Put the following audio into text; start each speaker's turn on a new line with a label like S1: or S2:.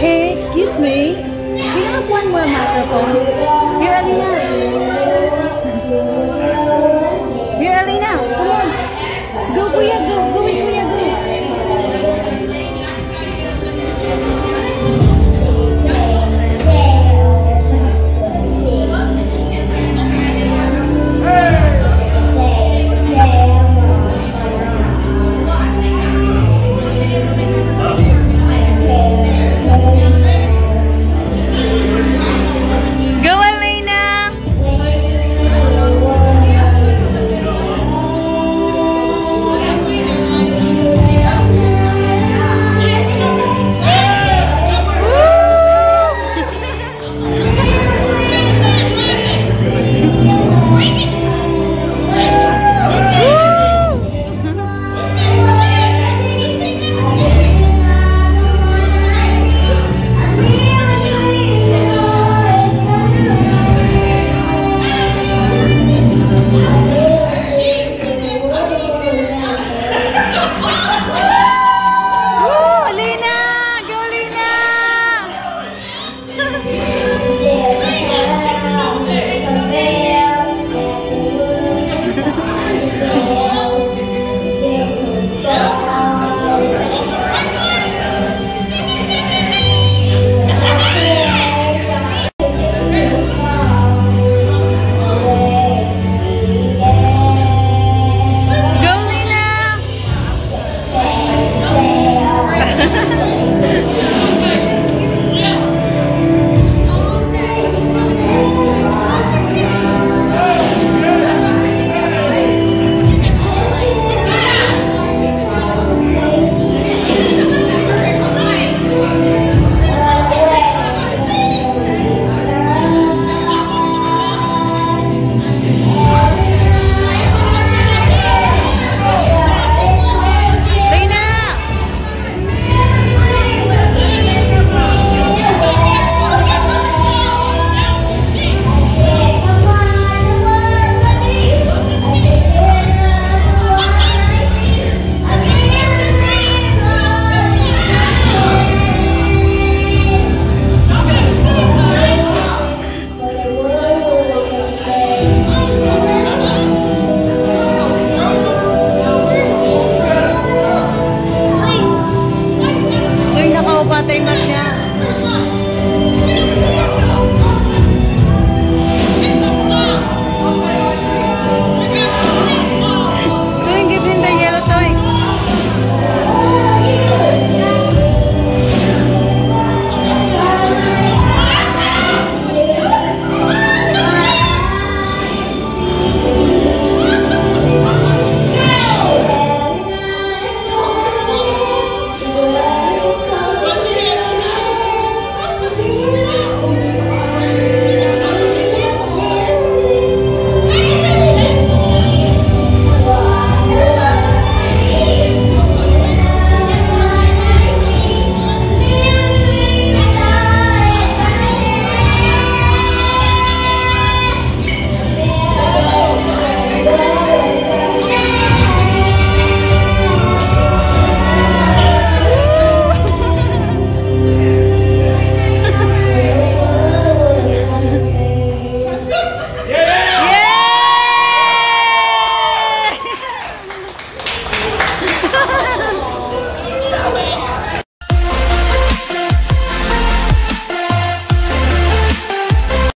S1: hey, excuse me. We have one more microphone. Here, Alina. Here, Alina. Come on. Go, Kuya. Tayo mat niya.